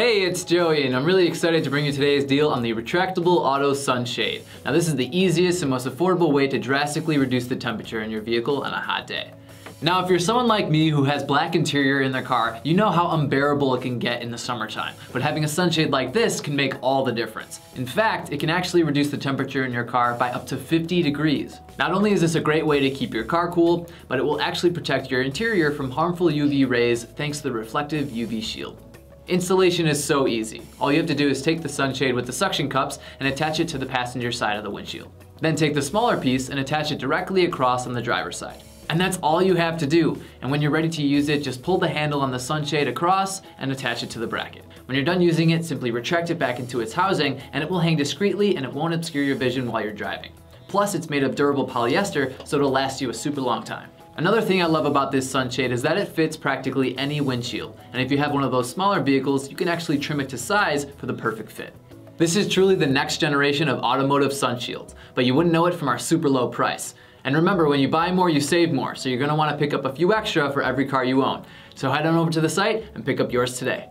Hey, it's Joey, and I'm really excited to bring you today's deal on the retractable auto sunshade. Now this is the easiest and most affordable way to drastically reduce the temperature in your vehicle on a hot day. Now, if you're someone like me who has black interior in their car, you know how unbearable it can get in the summertime. But having a sunshade like this can make all the difference. In fact, it can actually reduce the temperature in your car by up to 50 degrees. Not only is this a great way to keep your car cool, but it will actually protect your interior from harmful UV rays thanks to the reflective UV shield. Installation is so easy. All you have to do is take the sunshade with the suction cups and attach it to the passenger side of the windshield. Then take the smaller piece and attach it directly across on the driver's side. And that's all you have to do. And when you're ready to use it, just pull the handle on the sunshade across and attach it to the bracket. When you're done using it, simply retract it back into its housing and it will hang discreetly and it won't obscure your vision while you're driving. Plus, it's made of durable polyester, so it'll last you a super long time. Another thing I love about this sunshade is that it fits practically any windshield. And if you have one of those smaller vehicles, you can actually trim it to size for the perfect fit. This is truly the next generation of automotive sunshields, but you wouldn't know it from our super low price. And remember, when you buy more, you save more, so you're gonna wanna pick up a few extra for every car you own. So head on over to the site and pick up yours today.